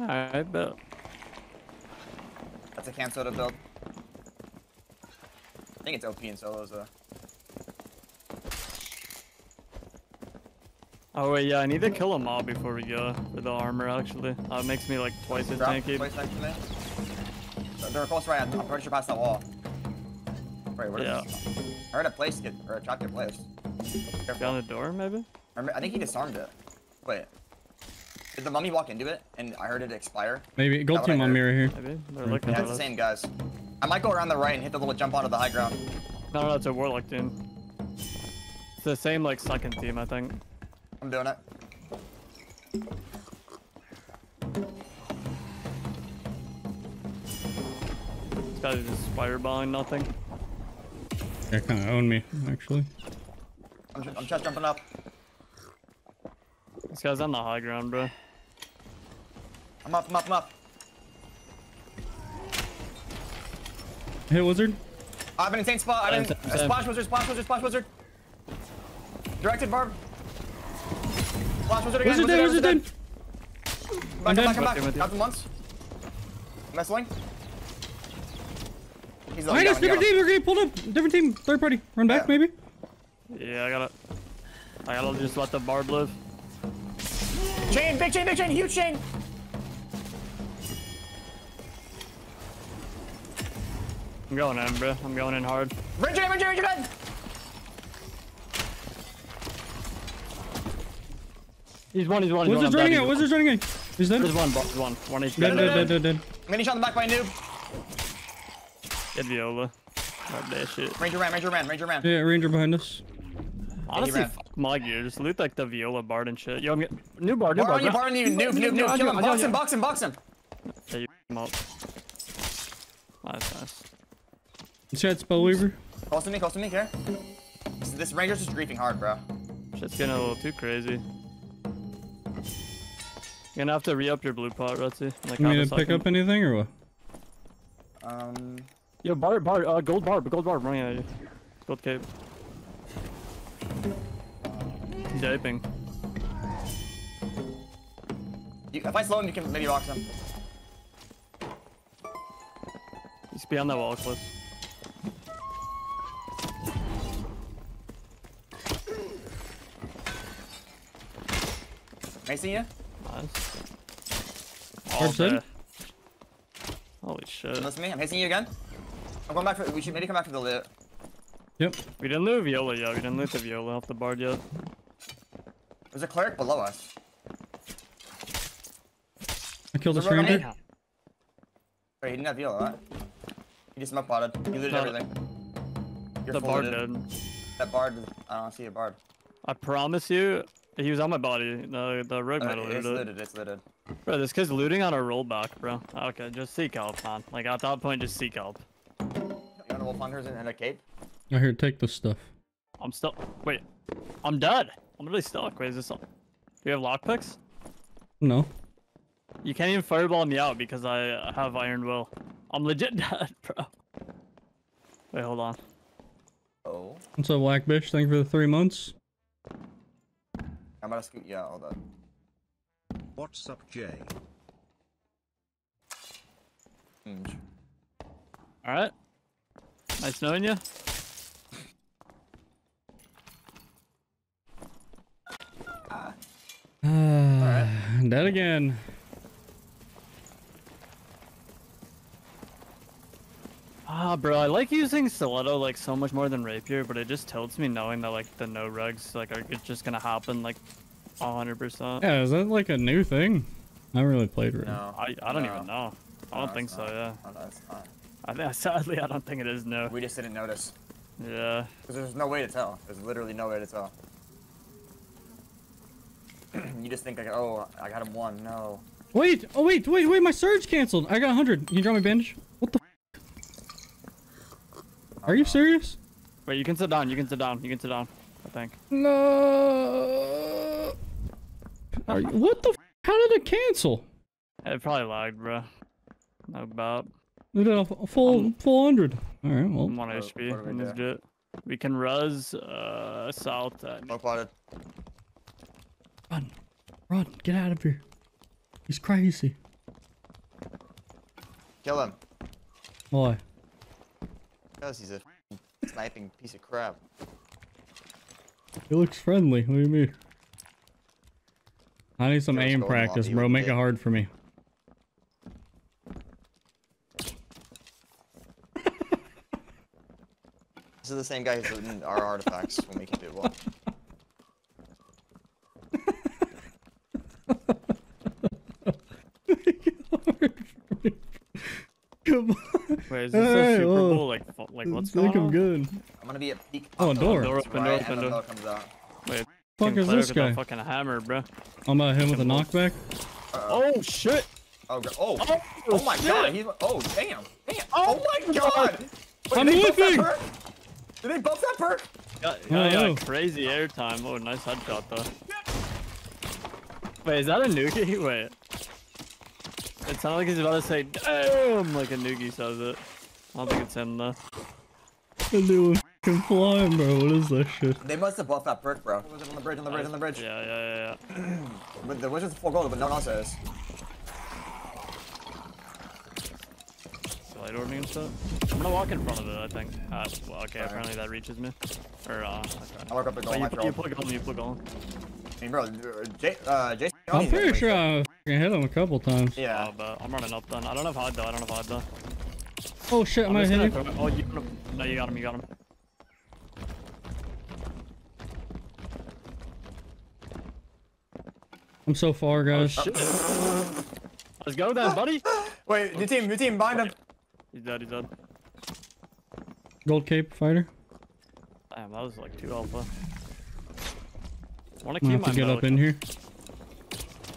Alright, bet. That's a Cam Soda build. I think it's OP in solos though. Oh wait, yeah, I need to kill a mob before we go for the armor actually. Uh, it makes me like twice as tanky. twice next. They're close right. I'm pretty sure past that wall. Wait, what is Yeah. this? I heard a place get or a trap get placed. Careful. Down the door maybe? I think he disarmed it. Wait. Did the mummy walk into it and I heard it expire? Maybe gold team I on me right here. Maybe? They're looking Yeah, at it's the same guys. I might go around the right and hit the little jump onto the high ground. No, no, it's a warlock team. It's the same like second team, I think. I'm doing it. This guy's just fireballing nothing. Yeah, kind of owned me actually. I'm, I'm just jumping up. This guy's on the high ground, bro. I'm up, I'm up, I'm up. Hit wizard. I have an insane spot. I have uh, Same, an same. splash wizard, splash wizard, splash wizard. Directed barb. Splash wizard again. Wizard dead. Wizard dead. Back, I'm come back, come back. With you, with you. Got them once. Messling. He's low, Behind us, got him, you different got him. team. Okay, pulled up. Different team. Third party. Run back, Yeah. maybe. Yeah, I gotta. I gotta just let the barb live. Chain, big chain, big chain, huge chain. I'm going in, bro. I'm going in hard. Ranger, ranger, ranger, dead. He's one, he's one, he's Wizard's one. I'm running dead, out. he's Wizard's running out. He's dead. There's one, bo- there's one. One HP. Dead, dead, dead, dead, dead. Mini shot in the back by a noob. Get Viola. That shit. Ranger ran, ranger ran, ranger ran. Yeah, ranger behind us. Honestly, ran. fuck my gear. Just loot like the Viola bard and shit. Yo, I'm getting new bard, new Bar on bard. you, bro. bar on you, noob, noob, noob. Kill him, box him, box him, box him. Yeah, you him up. Nice, nice. Chat spellweaver. Close to me, close to me, care. This, this ranger's just griefing hard, bro. Shit's getting a little too crazy. You're gonna have to re-up your blue pot, Rutsy. Like, You half need to pick up anything or what? Um, Yo, bar, bar, uh, gold barb, gold barb running at you. Gold cape. He's aping. you, if I slow him, you can maybe box him. He's behind that wall, close. I see you? Nice. Hard All side? day. Holy shit. Listen to me. I'm facing you again. I'm going back for. We should maybe come back for the loot. Yep. We didn't loot Viola yet. We didn't loot the Viola off the bard yet. There's a cleric below us. I killed Is this there a ranger. rogue Wait, he didn't have viola, right? He just smoke potted. He looted No. everything. You're The full bard looted. did. That bard. I don't see a bard. I promise you, he was on my body. The the rogue Uh, metal it's looted it. looted. It's looted. Bro, this kid's looting on a rollback, bro. Okay, just seek help, man. Like at that point, just seek help. You want a wolf hunters and a cape? I here, take this stuff. I'm still. Wait, I'm dead. I'm really stuck. Wait, is this? Do you have lockpicks? No. You can't even fireball me out because I have iron will. I'm legit dead, bro. Wait, hold on. Oh. What's up, Blackbish? Thank you for the three months. I'm gonna scoot you out. Hold on. What's up, Jay? Hmm. All right. Nice knowing you. Dead again. Ah, bro, I like using stiletto like so much more than rapier, but it just tilts me knowing that like the no rugs like are it's just gonna happen like 100%. Yeah, is that like a new thing? I haven't really played it. No. I I don't no. even know. I don't think so. not. Yeah. No, it's not. I think sadly I don't think it is no. We just didn't notice. Yeah. Because there's no way to tell. There's literally no way to tell. you just think like, oh, I got him one. No. Wait, oh wait, wait, wait, my surge canceled. I got 100. Can you draw my bandage? What the f- Are you serious? Wait, you can sit down. You can sit down. You can sit down. I think. No. Are you, what the f- How did it cancel? It probably lagged, bro. No bad. We did a f- a full, Um, full 100. Alright, well. I'm on HP what do we in this do? jet. We can res uh south. At Smoke potted. Run. Run, get out of here. He's crazy. Kill him. Why? Because he's a sniping piece of crap. He looks friendly. What do you mean? I need some Joe's aim practice, bro. Make it hard for me. This is the same guy who's looting our artifacts when we can do well. Come on. Wait, is this Hey, a Super oh. Bowl? Like, fu- like what's I going I'm on? good. I'm gonna be at peak. Oh, a door. Door That's open, door right, open, door. comes out. Wait, Fuck is this guy? Fucking hammer, bro. I'm about him with a Fucking wolf. knockback. Uh, oh shit! Oh, gr- oh, Oh, oh my shit. god, he's, oh, damn, damn, oh, oh my god! Wait, I'm did they buff that Did they buff that perk? Yeah, yeah, yeah, Oh. crazy airtime. Oh, nice headshot though. Wait, is that a noogie? Wait. It sounded like he's about to say "damn" like a noogie says it. I don't think it's him though. The dude fucking flying, bro. What is that shit? They must have buffed that perk, bro. Was it on the bridge, on the bridge, on the bridge? Yeah, yeah, yeah, yeah. But the wizard's full gold, but no one else is. Light orbiting and stuff. I'm gonna walk in front of it. I think. Uh, well, okay. Alright. Apparently that reaches me. Or uh. Okay. I work up the goal, Oh, my you, put, troll. you put golem. You put golem. I mean, bro, uh, J- uh, Jason. I'm pretty sure gonna I hit him a couple times. Yeah. Oh, but I'm running up then. I don't have hide though. I don't have hide though. Oh shit, I I'm might just you. throw- Oh, you. No, you got him. You got him. I'm so far, guys. Oh, shit. Let's go then, buddy. Wait, new team, new team, bind him. He's dead. He's dead. Gold cape fighter. Damn, that was like two alpha. Want I'm to keep gonna my have to get up in here.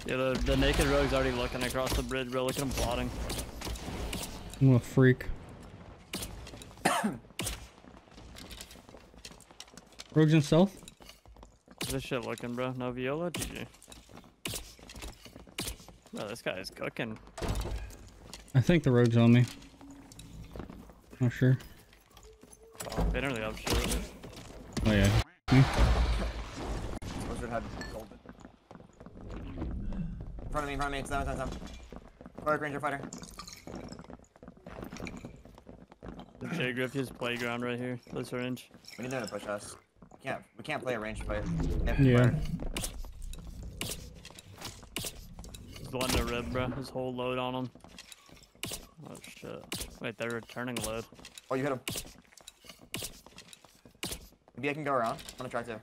Yeah, the, the naked rogue's already looking across the bridge, bro. Look at him plotting. I'm a freak. Rogues in stealth. This shit looking, bro? No viola? GG. Bro, this guy is cooking. I think the rogue's on me. Not sure. They don't really have shit. with it. Oh yeah. Wizard had gold. In front of me, in front of me, it's them, it's them, it's them. Dark Ranger fighter. The JayGriffyuh's playground right here. This range. We need them to push us. We can't, we can't play a range fight. Yeah. He's letting it rib, bro. His whole load on him. Oh shit. Wait, they're returning load. Oh, you hit him. Maybe I can go around. I'm gonna try to.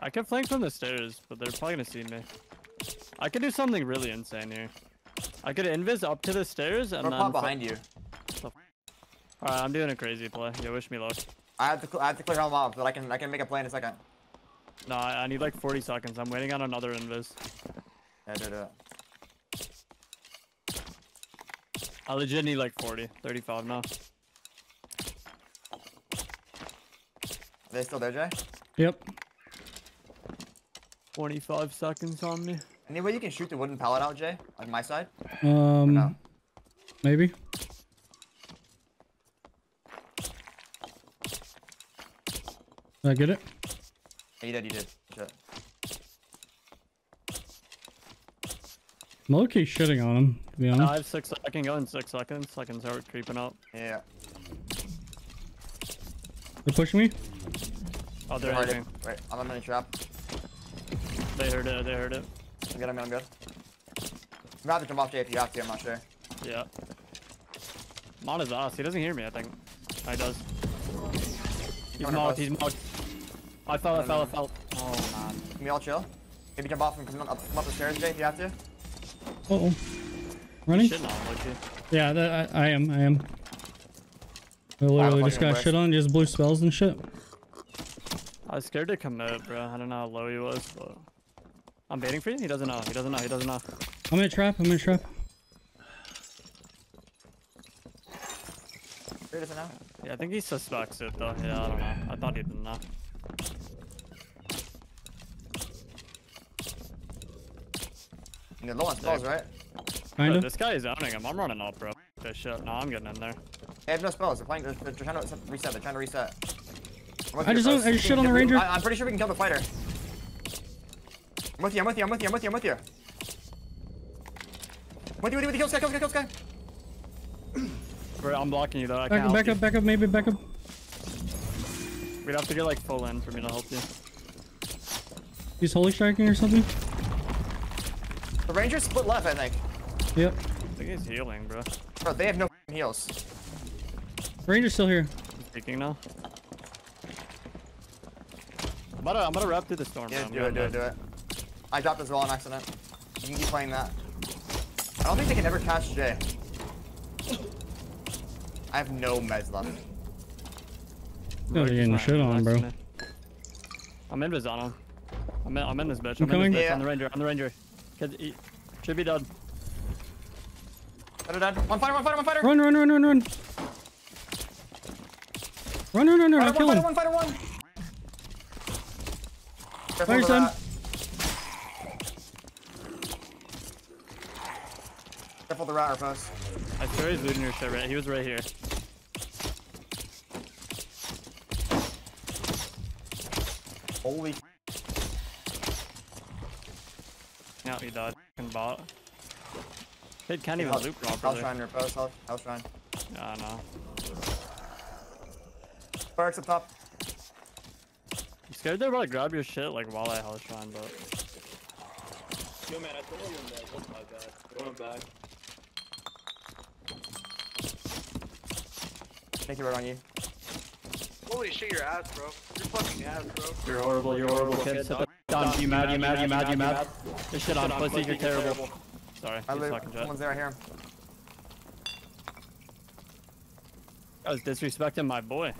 I could flank from the stairs, but they're probably gonna see me. I could do something really insane here. I could invis up to the stairs and Or then. pop fl- behind you. Alright, I'm doing a crazy play. Yeah, wish me luck. I have to, I have to clear him off, but I can, I can make a play in a second. No, I, I need like 40 seconds. I'm waiting on another invis. Yeah, do it. I legit need like 40, 35 now. Are they still there, Jay? Yep. 25 seconds on me. Any way you can shoot the wooden pallet out, Jay? On my side? Um. No. Maybe. Did I get it? Yeah, you did, you did. Shit. I'm low-key shitting on him, to be No, honest. I have six. I can go in six seconds. I can start creeping up. Yeah. They're pushing me. Oh, they're Hard it. hitting. Wait, I'm in a trap. They heard it. They heard it. I'm good, I'm good, I'm good. I'm gonna have to jump off Jay if you have to, I'm not sure. Yeah. I'm on his ass. He doesn't hear me. I think. Oh, he does. He's Coming mocked. up He's mocked. I fell. I fell. I fell. Oh man. Can we all chill? Maybe jump off and come up, come up the stairs, Jay, if you have to. Uh oh. Running? Shit, no, Loki. Yeah, that, I, I am. I am. I literally just got shit on. Just blue spells and shit. I was scared to commit, bro. I don't know how low he was, but I'm baiting for you. He doesn't know. He doesn't know. He doesn't know. I'm in a trap. I'm in a trap. Sure doesn't know. Yeah, I think he suspects it though. Yeah, I don't know. I thought he didn't know. And you're low on spells, right? Bro, Kinda. this guy is owning him. I'm running up, bro. This shit. No, I'm getting in there. They have no spells. They're playing. They're, they're trying to reset. They're trying to reset. I'm with I you, just I just We shit on the ranger. I, I'm pretty sure we can kill the fighter. I'm with you. I'm with you. I'm with you. I'm with you. I'm with you. Wait, wait, wait, kill this guy, kill this guy, kill this guy. Bro, I'm blocking you though. I Back, can't back help up, back up, maybe back up. We'd have to get like full in for me to help you. He's holy striking or something. The Rangers split left, I think. Yep. I think he's healing, bro. Bro, they have no heals. Ranger's still here. He's peeking now. I'm about to, I'm about to wrap through the storm. Yeah, bro. I'm do it, do it, do it. I dropped as well on accident. You can keep playing that. I don't think they can ever catch Jay. I have no meds left. down. Yeah, they're getting Just shit on, bro. I'm in Viz on. I'm in, I'm in this bitch. I'm I'm, in coming. this bitch Yeah. on the ranger. On the ranger. Kid, he, should be dead. Dead, dead. One fighter, one fighter, one fighter. Run, run, run, run, run. Run, run, run, run. Fighter, I'll one kill fighter, him. one fighter, one. Fire son. rat. Careful of the rat, Rufus. I swear he's looting your shit right. He was right here. Holy Yeah, he died. Fucking bot. Kid can't even Health- loot Health properly. shrine, Rufus. Health, health shrine. Yeah, I know. Barracks up top. I'm scared they're about to grab your shit like while I health shrine, but Yo, man, I told you that. Oh my god. Going back. Thank you, right on you. Holy shit, your ass, bro. You're fucking ass, bro. you're horrible. You're horrible, kid. Sit the down. You mad? You mad? You mad? You mad? This shit on pussy. You're terrible. Sorry, I he's live. fucking jet. Someone's there, I hear him. I was disrespecting my boy.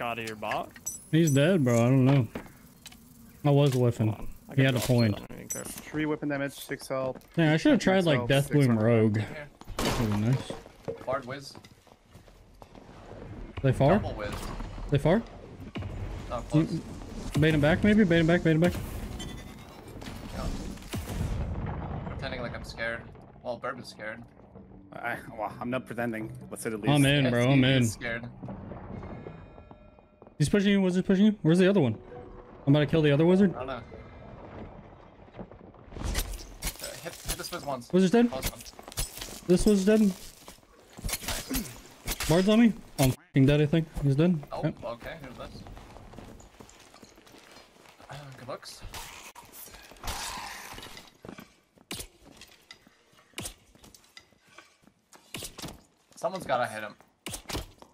Out of your bot. He's dead, bro. I don't know. I was whiffing. Come on. I He had a point. I don't even care. Three weapon damage, six health. Yeah, I should have tried like Myself, Death Bloom Rogue. Here, That would be nice. Bard whiz. They far? Double whiz. They far? Not close. Bait him back, maybe? Bait him back, bait him back. Yeah. Pretending like I'm scared. Well, Bourbon's scared. I, well, I'm not pretending, let's say the least. I'm in, Yes, bro. I'm is in. scared. He's pushing you. Wizard's pushing you. Where's the other one? I'm about to kill the other wizard. I don't know. Uh, hit, hit this whiz once. Wizard's dead. Close. This was dead. Bard's on me. Oh, I'm f***ing dead, I think. He's dead. Oh, Yep. okay. Who's this? Uh, good looks. Someone's gotta hit him.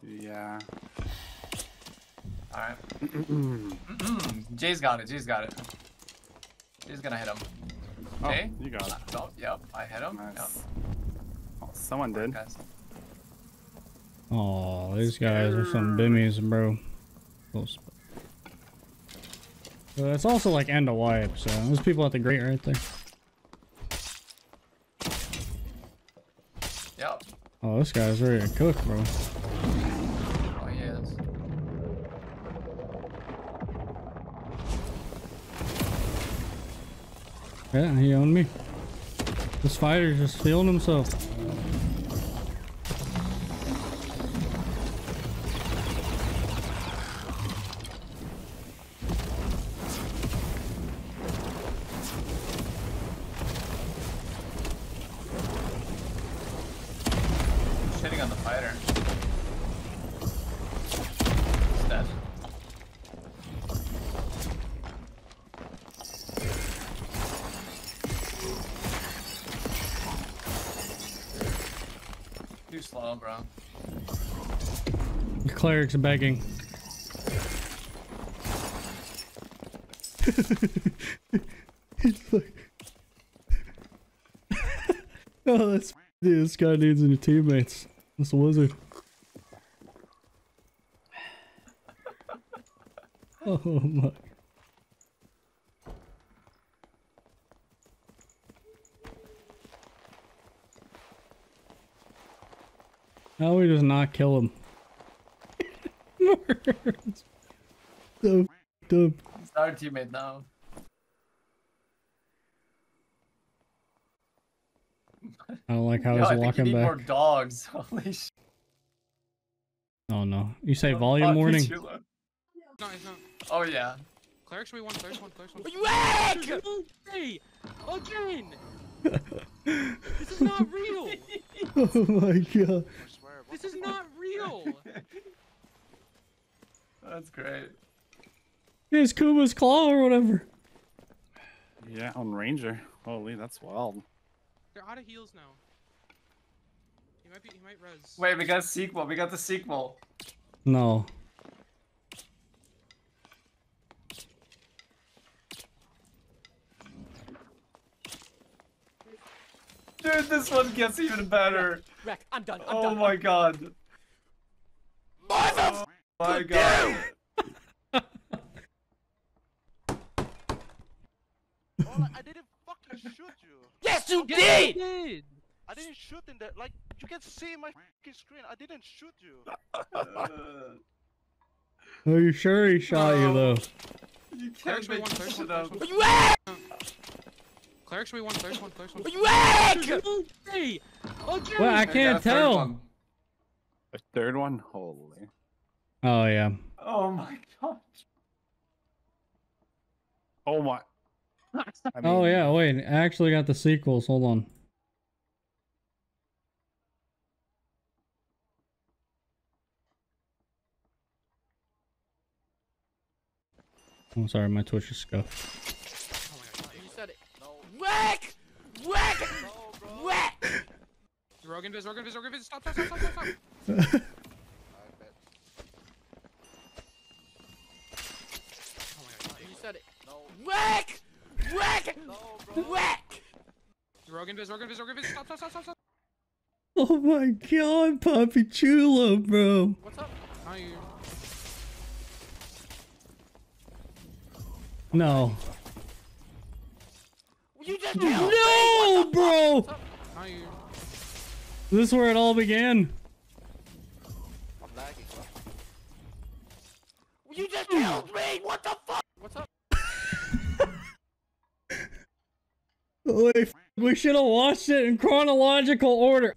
Yeah. Alright. Jay's got it. Jay's got it. Jay's gonna hit him. Oh, Jay? you got it. Oh, yep. I hit him. Yep. Oh, someone did. Guys. Oh, these guys are some bimmies, bro. It's also like end of wipe, so there's people at the grate right there. Yep. Oh, this guy's ready to cook, bro. Oh, he is. Yeah, he owned me. This fighter's just feeling himself. On the fighter. He's dead. Too slow, bro. The cleric's begging. He's like, oh, that's dude, this guy needs any teammates. This um wizard. Oh my. How we just not kill him? He's our teammate now. I don't like how Yo, I he's think you walking need back. more dogs. Holy shit. Oh no. You say volume warning? No, he's not. Oh yeah. Clerics we won, clerics one, clerics one. You at? Hey! Again! This is not real. Oh my god. I swear. What This is not real. That's great. It's Kuma's claw or whatever. Yeah, on Ranger. Holy, that's wild. They're out of heals now. He might be. He might res. Wait, we got a sequel. We got the sequel. No. Dude, this one gets even better. Wreck. I'm done. I'm Oh done. my god. Oh my god. Oh, like, I didn't fucking shoot you. Yes, you Yes, did. you did. I didn't shoot in that. Like you can see my fucking screen. I didn't shoot you. Are you sure he shot you though? You Clerics can't we make won. this Clerics shit won. up. Clerics You wreck. won. Clerics we won. Clerics won. Clerics won. You wreck. Hey. Okay. Well, I I got a can't third tell. one. A third one? Holy. Oh yeah. Oh my god. Oh my. I Oh yeah. Wait, I actually got the sequels. Hold on. I'm sorry, my Twitch is scuffed. Oh my god. You said it. No. Wreck. Wreck. No, bro. Wreck. Rogan Viz. Rogan Viz. Rogan Viz. Stop. Stop. Stop. Stop. Stop. Stop. Stop. Stop. Stop. Stop. Oh my god, Poppy Chulo, bro. What's up? How you? No. You just killed. No, bro. How you? This is where it all began. I'm lagging. You just killed me. What the fuck? What's up? we should have watched it in chronological order.